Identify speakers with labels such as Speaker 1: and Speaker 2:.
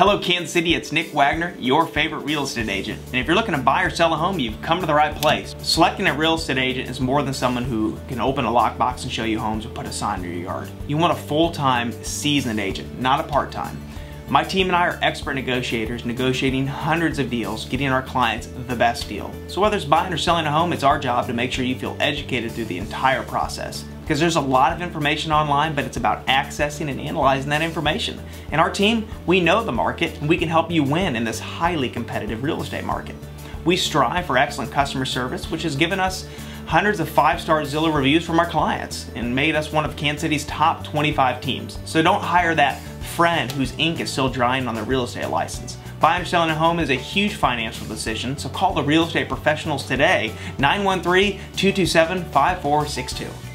Speaker 1: Hello Kansas City, it's Nick Wagoner, your favorite real estate agent. And if you're looking to buy or sell a home, you've come to the right place. Selecting a real estate agent is more than someone who can open a lockbox and show you homes or put a sign in your yard. You want a full-time, seasoned agent, not a part-time. My team and I are expert negotiators, negotiating hundreds of deals, getting our clients the best deal. So whether it's buying or selling a home, it's our job to make sure you feel educated through the entire process. Because there's a lot of information online, but it's about accessing and analyzing that information. And our team, we know the market, and we can help you win in this highly competitive real estate market. We strive for excellent customer service, which has given us hundreds of five-star Zillow reviews from our clients and made us one of Kansas City's top 25 teams. So don't hire that friend whose ink is still drying on their real estate license. Buying or selling a home is a huge financial decision, so call the real estate professionals today, 913 227 5462.